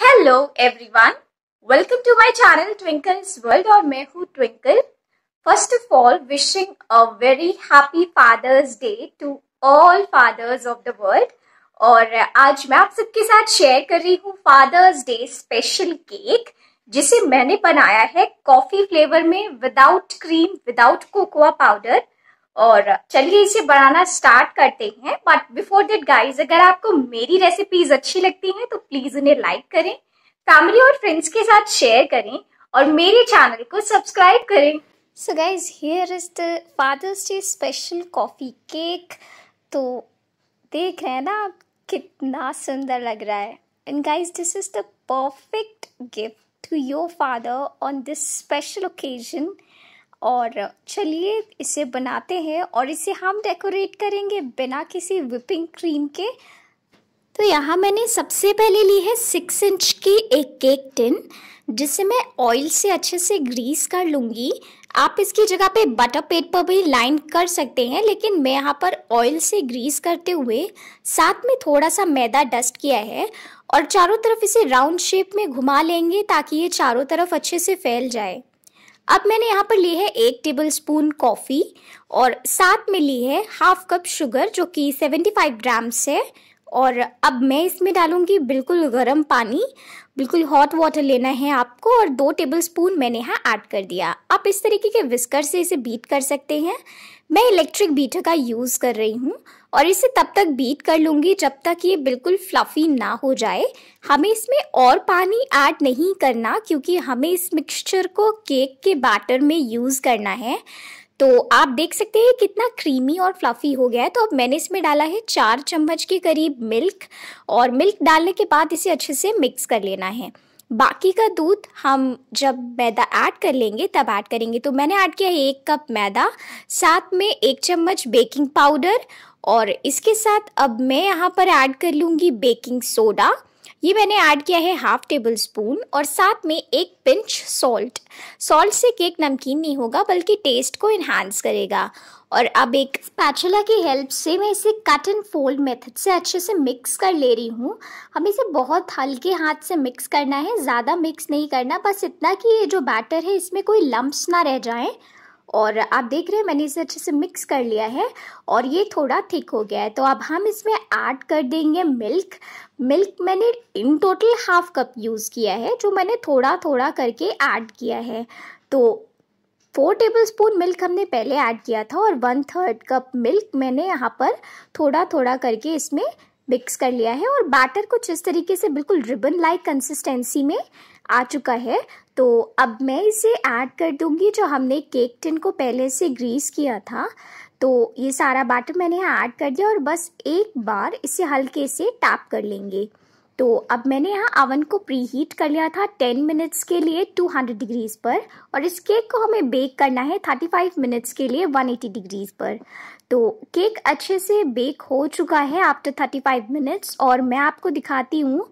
Hello everyone welcome to my channel Twinkle's world और मैं हूँ Twinkle first of all wishing a very happy Father's day to all fathers of the world और आज मैं आप सबके साथ शेयर कर रही हूँ फादर्स डे स्पेशल केक जिसे मैंने बनाया है कॉफ़ी फ्लेवर में without cream without cocoa powder और चलिए इसे बनाना स्टार्ट करते हैं बट बिफोर डेट गाइस अगर आपको मेरी रेसिपीज़ अच्छी लगती हैं तो प्लीज़ उन्हें लाइक करें फैमिली और फ्रेंड्स के साथ शेयर करें, और मेरे चैनल को सब्सक्राइब करें। So guys here is the Father's day special coffee cake तो देख रहे हैं ना आप कितना सुंदर लग रहा है। And guys this is the perfect gift to your father on this special occasion और चलिए इसे बनाते हैं और इसे हम डेकोरेट करेंगे बिना किसी विपिंग क्रीम के। तो यहाँ मैंने सबसे पहले ली है सिक्स इंच की एक केक टिन जिसे मैं ऑयल से अच्छे से ग्रीस कर लूँगी। आप इसकी जगह पे बटर पेपर भी लाइन कर सकते हैं, लेकिन मैं यहाँ पर ऑयल से ग्रीस करते हुए साथ में थोड़ा सा मैदा डस्ट किया है और चारों तरफ़ इसे राउंड शेप में घुमा लेंगे ताकि ये चारों तरफ़ अच्छे से फैल जाए। अब मैंने यहाँ पर ली है एक टेबल स्पून कॉफ़ी और साथ में ली है हाफ़ कप शुगर जो कि 75 ग्राम्स है। और अब मैं इसमें डालूँगी बिल्कुल गर्म पानी, बिल्कुल हॉट वाटर लेना है आपको और दो टेबल स्पून मैंने यहाँ ऐड कर दिया। आप इस तरीके के विस्कर से इसे बीट कर सकते हैं। मैं इलेक्ट्रिक बीटर का यूज़ कर रही हूँ और इसे तब तक बीट कर लूँगी जब तक ये बिल्कुल फ्लफ़ी ना हो जाए। हमें इसमें और पानी ऐड नहीं करना क्योंकि हमें इस मिक्सचर को केक के बैटर में यूज़ करना है। तो आप देख सकते हैं कितना क्रीमी और फ्लफ़ी हो गया है। तो अब मैंने इसमें डाला है चार चम्मच के करीब मिल्क और मिल्क डालने के बाद इसे अच्छे से मिक्स कर लेना है। बाकी का दूध हम जब मैदा ऐड कर लेंगे, तब ऐड करेंगे। तो मैंने ऐड किया है एक कप मैदा, साथ में एक चम्मच बेकिंग पाउडर और इसके साथ अब मैं यहाँ पर ऐड कर लूँगी बेकिंग सोडा ये मैंने ऐड किया है हाफ़ टेबल स्पून और साथ में एक पिंच सॉल्ट। सॉल्ट से केक नमकीन नहीं होगा, बल्कि टेस्ट को इन्हांस करेगा। और अब एक स्पैचुला की हेल्प से मैं इसे कट एंड फोल्ड मेथड से अच्छे से मिक्स कर ले रही हूँ। हम इसे बहुत हल्के हाथ से मिक्स करना है, ज़्यादा मिक्स नहीं करना, बस इतना कि ये जो बैटर है, इसमें कोई लम्ब्स ना रह जाएँ। और आप देख रहे हैं, मैंने इसे अच्छे से मिक्स कर लिया है और ये थोड़ा थिक हो गया है। तो अब हम इसमें ऐड कर देंगे मिल्क मिल्क मैंने in total half cup use किया है, जो मैंने थोड़ा थोड़ा करके ऐड किया है। तो फोर टेबल स्पून मिल्क हमने पहले ऐड किया था और वन थर्ड कप मिल्क मैंने यहाँ पर थोड़ा थोड़ा करके इसमें मिक्स कर लिया है और बैटर कुछ इस तरीके से बिल्कुल रिबन लाइक कंसिस्टेंसी में आ चुका है। तो अब मैं इसे ऐड कर दूँगी जो हमने केक टिन को पहले से ग्रीस किया था। तो ये सारा बैटर मैंने ऐड कर दिया और बस एक बार इसे हल्के से टैप कर लेंगे। तो अब मैंने यहाँ अवन को प्री हीट कर लिया था 10 मिनट्स के लिए 200 डिग्रीज पर और इस केक को हमें बेक करना है 35 मिनट्स के लिए 180 डिग्रीज पर। तो केक अच्छे से बेक हो चुका है आफ्टर 35 मिनट्स और मैं आपको दिखाती हूँ,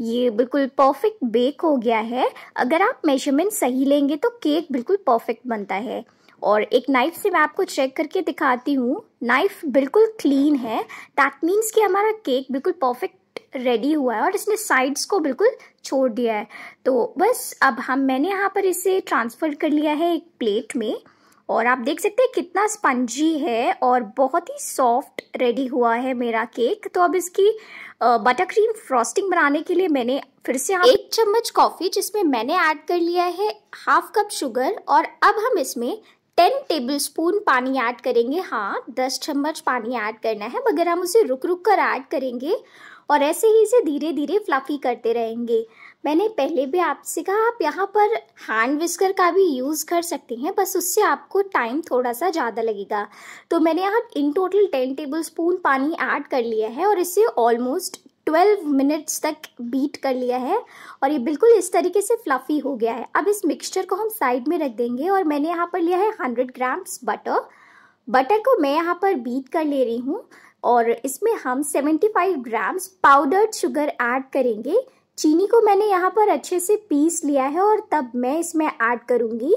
ये बिल्कुल परफेक्ट बेक हो गया है। अगर आप मेज़रमेंट सही लेंगे तो केक बिल्कुल परफेक्ट बनता है। और एक नाइफ से मैं आपको चेक करके दिखाती हूँ नाइफ बिल्कुल क्लीन है। दैट मीन्स कि हमारा केक बिल्कुल परफेक्ट रेडी हुआ है और इसने साइड्स को बिल्कुल छोड़ दिया है। तो बस अब हम, मैंने यहाँ पर इसे ट्रांसफ़र कर लिया है एक प्लेट में और आप देख सकते हैं कितना स्पंजी है और बहुत ही सॉफ्ट रेडी हुआ है मेरा केक तो अब इसकी बटर क्रीम फ्रॉस्टिंग बनाने के लिए मैंने फिर से एक चम्मच कॉफ़ी जिसमें मैंने ऐड कर लिया है हाफ़ कप शुगर और अब हम इसमें टेन टेबल स्पून पानी ऐड करेंगे। हाँ दस चम्मच पानी ऐड करना है, मगर हम उसे रुक रुक कर ऐड करेंगे। और ऐसे ही इसे धीरे धीरे फ्लफी करते रहेंगे। मैंने पहले भी आपसे कहा, आप यहाँ पर हैंड विस्कर का भी यूज़ कर सकते हैं, बस उससे आपको टाइम थोड़ा सा ज़्यादा लगेगा। तो मैंने यहाँ इन टोटल टेन टेबल स्पून पानी ऐड कर लिया है और इसे ऑलमोस्ट ट्वेल्व मिनट्स तक बीट कर लिया है और ये बिल्कुल इस तरीके से फ्लफ़ी हो गया है। अब इस मिक्सचर को हम साइड में रख देंगे और मैंने यहाँ पर लिया है हंड्रेड ग्राम्स बटर बटर को मैं यहाँ पर बीट कर ले रही हूँ। और इसमें हम 75 ग्राम्स पाउडर्ड शुगर ऐड करेंगे। चीनी को मैंने यहाँ पर अच्छे से पीस लिया है और तब मैं इसमें ऐड करूँगी।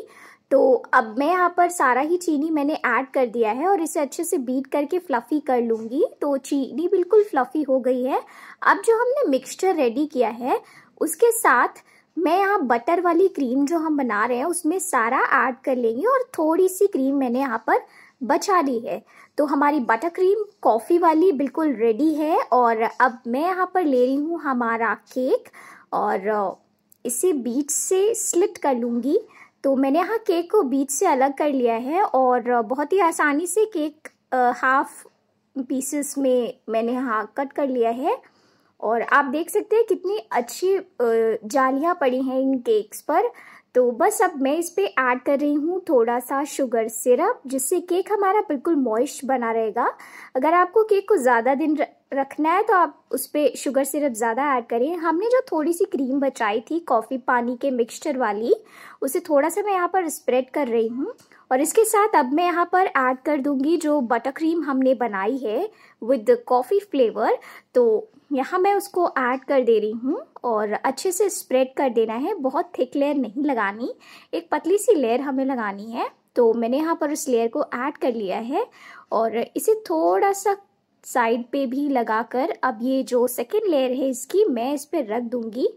तो अब मैं यहाँ पर सारा ही चीनी मैंने ऐड कर दिया है और इसे अच्छे से बीट करके फ्लफ़ी कर लूँगी। तो चीनी बिल्कुल फ्लफ़ी हो गई है। अब जो हमने मिक्सचर रेडी किया है, उसके साथ मैं यहाँ बटर वाली क्रीम जो हम बना रहे हैं, उसमें सारा ऐड कर लेंगे और थोड़ी सी क्रीम मैंने यहाँ पर बचा ली है। तो हमारी बटर क्रीम कॉफ़ी वाली बिल्कुल रेडी है और अब मैं यहाँ पर ले रही हूँ हमारा केक और इसे बीच से स्लिट कर लूँगी। तो मैंने यहाँ केक को बीच से अलग कर लिया है और बहुत ही आसानी से केक हाफ़ पीसेस में मैंने यहाँ कट कर लिया है। और आप देख सकते हैं कितनी अच्छी जालियाँ पड़ी हैं इन केक्स पर। तो बस अब मैं इस पर ऐड कर रही हूँ थोड़ा सा शुगर सिरप जिससे केक हमारा बिल्कुल मॉइस्ट बना रहेगा। अगर आपको केक को ज़्यादा दिन रखना है तो आप उस पर शुगर सिरप ज़्यादा ऐड करें। हमने जो थोड़ी सी क्रीम बचाई थी कॉफ़ी पानी के मिक्सचर वाली, उसे थोड़ा सा मैं यहाँ पर स्प्रेड कर रही हूँ। और इसके साथ अब मैं यहाँ पर ऐड कर दूँगी जो बटर क्रीम हमने बनाई है विद कॉफ़ी फ्लेवर तो यहाँ मैं उसको ऐड कर दे रही हूँ और अच्छे से स्प्रेड कर देना है। बहुत थिक लेयर नहीं लगानी। एक पतली सी लेयर हमें लगानी है। तो मैंने यहाँ पर उस लेयर को ऐड कर लिया है और इसे थोड़ा सा साइड पे भी लगाकर अब ये जो सेकेंड लेयर है इसकी मैं इस पर रख दूँगी।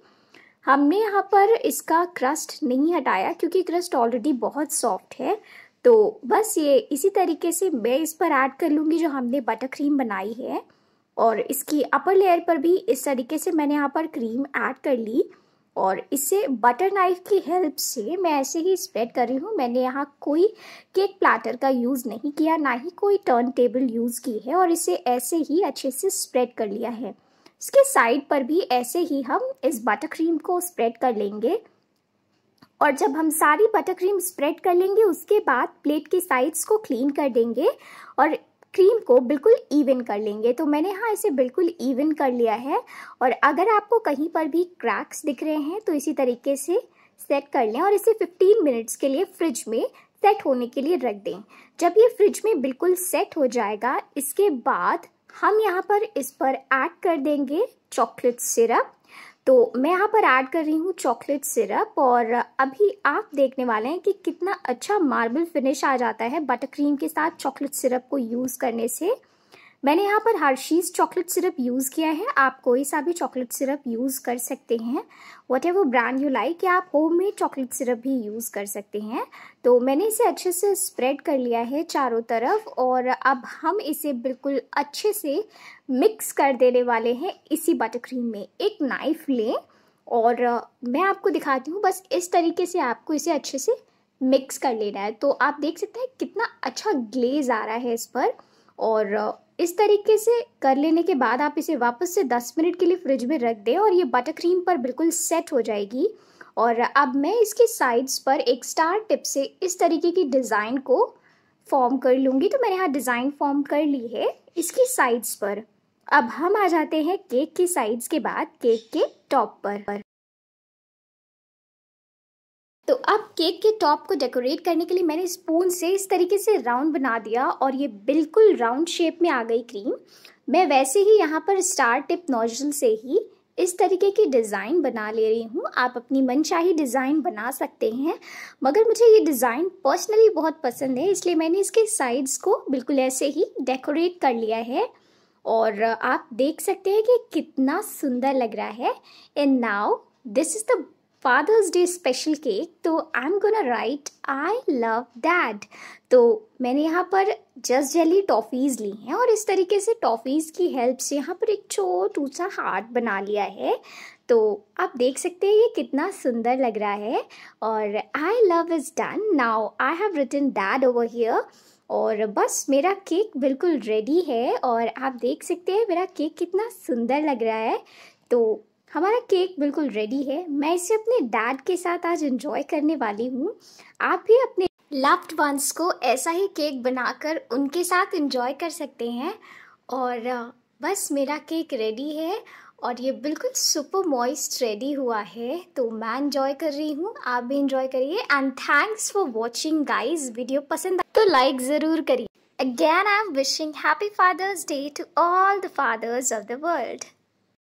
हमने यहाँ पर इसका क्रस्ट नहीं हटाया क्योंकि क्रस्ट ऑलरेडी बहुत सॉफ्ट है। तो बस ये इसी तरीके से मैं इस पर ऐड कर लूँगी जो हमने बटर क्रीम बनाई है। और इसकी अपर लेयर पर भी इस तरीके से मैंने यहाँ पर क्रीम ऐड कर ली और इसे बटर नाइफ की हेल्प से मैं ऐसे ही स्प्रेड कर रही हूँ। मैंने यहाँ कोई केक प्लाटर का यूज़ नहीं किया, ना ही कोई टर्न टेबल यूज़ की है और इसे ऐसे ही अच्छे से स्प्रेड कर लिया है। इसके साइड पर भी ऐसे ही हम इस बटर क्रीम को स्प्रेड कर लेंगे और जब हम सारी बटर क्रीम स्प्रेड कर लेंगे, उसके बाद प्लेट के साइड्स को क्लीन कर देंगे और क्रीम को बिल्कुल इवन कर लेंगे। तो मैंने यहाँ इसे बिल्कुल इवन कर लिया है। और अगर आपको कहीं पर भी क्रैक्स दिख रहे हैं तो इसी तरीके से सेट कर लें और इसे 15 मिनट्स के लिए फ्रिज में सेट होने के लिए रख दें। जब ये फ्रिज में बिल्कुल सेट हो जाएगा, इसके बाद हम यहाँ पर इस पर ऐड कर देंगे चॉकलेट सिरप तो मैं यहाँ पर ऐड कर रही हूँ चॉकलेट सिरप और अभी आप देखने वाले हैं कि कितना अच्छा मार्बल फिनिश आ जाता है बटर क्रीम के साथ चॉकलेट सिरप को यूज़ करने से। मैंने यहाँ पर हर्शीज़ चॉकलेट सिरप यूज़ किया है। आप कोई सा भी चॉकलेट सिरप यूज़ कर सकते हैं। Whatever brand you like या आप होम मेड चॉकलेट सिरप भी यूज़ कर सकते हैं। तो मैंने इसे अच्छे से स्प्रेड कर लिया है चारों तरफ़, और अब हम इसे बिल्कुल अच्छे से मिक्स कर देने वाले हैं इसी बटर क्रीम में। एक नाइफ लें, और मैं आपको दिखाती हूँ, बस इस तरीके से आपको इसे अच्छे से मिक्स कर लेना है। तो आप देख सकते हैं कितना अच्छा ग्लेज आ रहा है इस पर। और इस तरीके से कर लेने के बाद आप इसे वापस से 10 मिनट के लिए फ्रिज में रख दें और ये बटर क्रीम पर बिल्कुल सेट हो जाएगी। और अब मैं इसकी साइड्स पर एक स्टार टिप से इस तरीके की डिज़ाइन को फॉर्म कर लूँगी। तो मैंने यहाँ डिज़ाइन फॉर्म कर ली है इसकी साइड्स पर। अब हम आ जाते हैं केक की साइड्स के बाद, केक के टॉप पर। तो अब केक के टॉप को डेकोरेट करने के लिए मैंने स्पून से इस तरीके से राउंड बना दिया और ये बिल्कुल राउंड शेप में आ गई क्रीम। मैं वैसे ही यहाँ पर स्टार टिप नोजल से ही इस तरीके की डिज़ाइन बना ले रही हूँ। आप अपनी मनचाही डिज़ाइन बना सकते हैं, मगर मुझे ये डिज़ाइन पर्सनली बहुत पसंद है, इसलिए मैंने इसके साइड्स को बिल्कुल ऐसे ही डेकोरेट कर लिया है। और आप देख सकते हैं कि कितना सुंदर लग रहा है। And now this is the Father's day special cake तो I am gonna write I love dad तो मैंने यहाँ पर जस्ट जेली टॉफ़ीज़ ली हैं और इस तरीके से टॉफ़ीज़ की हेल्प से यहाँ पर एक छोटू सा हार्ट बना लिया है। तो आप देख सकते हैं ये कितना सुंदर लग रहा है और I love is done now I have written dad over here और बस मेरा केक बिल्कुल रेडी है और आप देख सकते हैं मेरा केक कितना सुंदर लग रहा है। तो हमारा केक बिल्कुल रेडी है। मैं इसे अपने डैड के साथ आज एंजॉय करने वाली हूँ। आप भी अपने लव्ड वंस को ऐसा ही केक बनाकर उनके साथ एंजॉय कर सकते हैं। और बस मेरा केक रेडी है और ये बिल्कुल सुपर मॉइस्ट रेडी हुआ है। तो मैं एंजॉय कर रही हूँ। आप भी एंजॉय करिए। And thanks for watching guys video पसंद तो लाइक ज़रूर करिए। Again, I'm wishing happy Father's Day to all the fathers of the world.